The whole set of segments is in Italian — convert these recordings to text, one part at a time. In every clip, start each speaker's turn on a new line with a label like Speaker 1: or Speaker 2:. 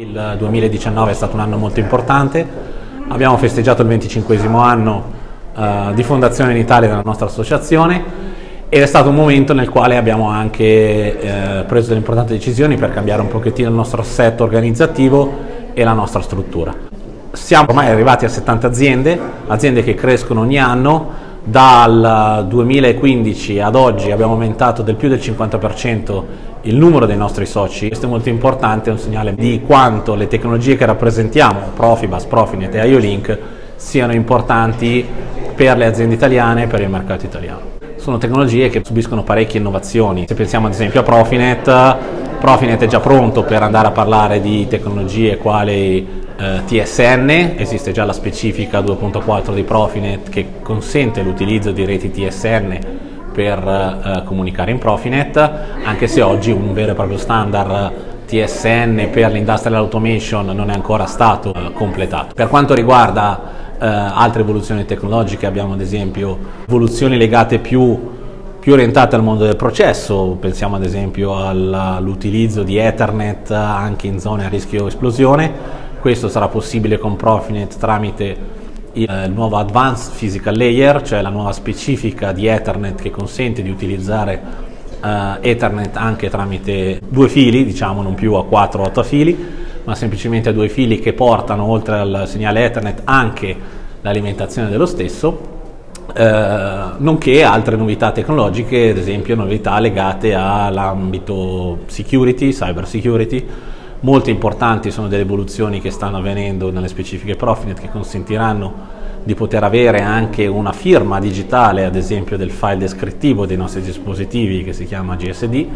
Speaker 1: Il 2019 è stato un anno molto importante, abbiamo festeggiato il 25 anno uh, di fondazione in Italia della nostra associazione ed è stato un momento nel quale abbiamo anche eh, preso delle importanti decisioni per cambiare un pochettino il nostro assetto organizzativo e la nostra struttura. Siamo ormai arrivati a 70 aziende, aziende che crescono ogni anno, dal 2015 ad oggi abbiamo aumentato del più del 50% il numero dei nostri soci, questo è molto importante, è un segnale di quanto le tecnologie che rappresentiamo, Profibas, Profinet e IOLink, siano importanti per le aziende italiane e per il mercato italiano. Sono tecnologie che subiscono parecchie innovazioni, se pensiamo ad esempio a Profinet, Profinet è già pronto per andare a parlare di tecnologie quali eh, TSN, esiste già la specifica 2.4 di Profinet che consente l'utilizzo di reti TSN per eh, comunicare in Profinet, anche se oggi un vero e proprio standard TSN per l'industrial automation non è ancora stato eh, completato. Per quanto riguarda eh, altre evoluzioni tecnologiche abbiamo ad esempio evoluzioni legate più, più orientate al mondo del processo, pensiamo ad esempio all'utilizzo di Ethernet anche in zone a rischio esplosione, questo sarà possibile con Profinet tramite il eh, nuovo Advanced Physical Layer, cioè la nuova specifica di Ethernet che consente di utilizzare uh, Ethernet anche tramite due fili, diciamo non più a 4 o 8 fili, ma semplicemente a due fili che portano oltre al segnale Ethernet anche l'alimentazione dello stesso, eh, nonché altre novità tecnologiche, ad esempio novità legate all'ambito security, cyber security, Molto importanti sono delle evoluzioni che stanno avvenendo nelle specifiche Profinet che consentiranno di poter avere anche una firma digitale, ad esempio del file descrittivo dei nostri dispositivi che si chiama GSD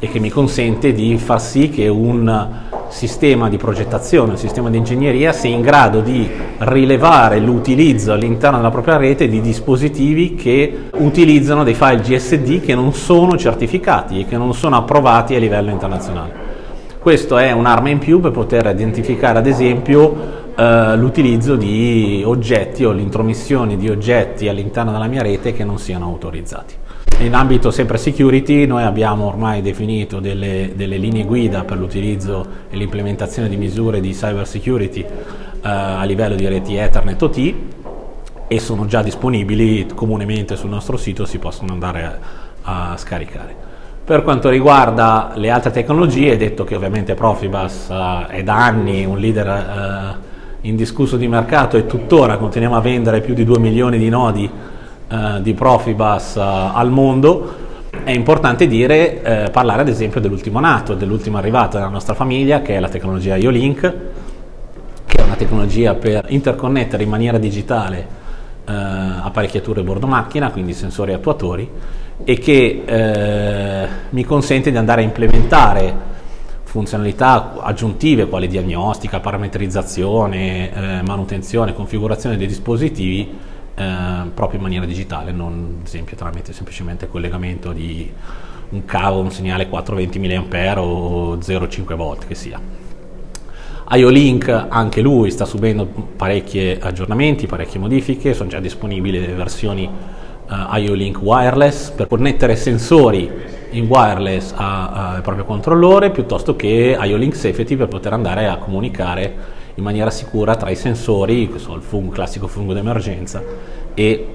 Speaker 1: e che mi consente di far sì che un sistema di progettazione, un sistema di ingegneria sia in grado di rilevare l'utilizzo all'interno della propria rete di dispositivi che utilizzano dei file GSD che non sono certificati e che non sono approvati a livello internazionale. Questo è un'arma in più per poter identificare ad esempio eh, l'utilizzo di oggetti o l'intromissione di oggetti all'interno della mia rete che non siano autorizzati. In ambito sempre security noi abbiamo ormai definito delle, delle linee guida per l'utilizzo e l'implementazione di misure di cyber security eh, a livello di reti Ethernet OT e sono già disponibili comunemente sul nostro sito, si possono andare a, a scaricare. Per quanto riguarda le altre tecnologie, detto che ovviamente Profibus uh, è da anni un leader uh, indiscusso di mercato e tuttora continuiamo a vendere più di 2 milioni di nodi uh, di Profibus al mondo, è importante dire, parlare ad esempio dell'ultimo nato, dell'ultimo arrivato nella nostra famiglia, che è la tecnologia IOLink, che è una tecnologia per interconnettere in maniera digitale apparecchiature bordo macchina, quindi sensori e attuatori, e che eh, mi consente di andare a implementare funzionalità aggiuntive quali diagnostica, parametrizzazione, eh, manutenzione, configurazione dei dispositivi eh, proprio in maniera digitale, non ad esempio tramite semplicemente collegamento di un cavo, un segnale 420 mA o 0,5 volt che sia. IOLink anche lui sta subendo parecchi aggiornamenti, parecchie modifiche, sono già disponibili le versioni uh, IO-Link wireless per connettere sensori in wireless al proprio controllore piuttosto che IO-Link Safety per poter andare a comunicare in maniera sicura tra i sensori, è il fungo, classico fungo d'emergenza, e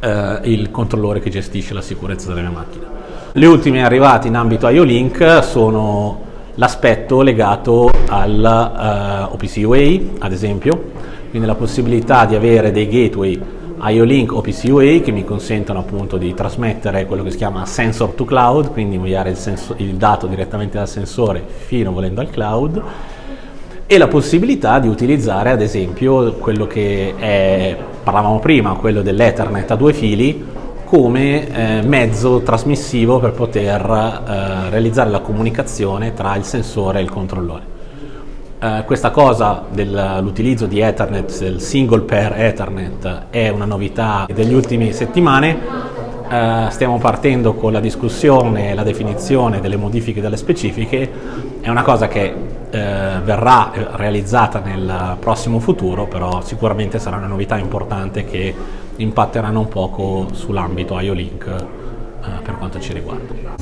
Speaker 1: uh, il controllore che gestisce la sicurezza della mia macchina. Le ultime arrivate in ambito IO-Link sono l'aspetto legato al uh, OPC UA, ad esempio, quindi la possibilità di avere dei gateway IO-Link o PCUA che mi consentono appunto di trasmettere quello che si chiama sensor to cloud, quindi inviare il, senso, il dato direttamente dal sensore fino volendo al cloud e la possibilità di utilizzare ad esempio quello che è, parlavamo prima, quello dell'Ethernet a due fili come eh, mezzo trasmissivo per poter eh, realizzare la comunicazione tra il sensore e il controllore. Uh, questa cosa dell'utilizzo di Ethernet, del single pair Ethernet, è una novità degli ultimi settimane. Uh, stiamo partendo con la discussione e la definizione delle modifiche delle specifiche. È una cosa che uh, verrà realizzata nel prossimo futuro, però sicuramente sarà una novità importante che impatteranno un poco sull'ambito IO-Link per quanto ci riguarda.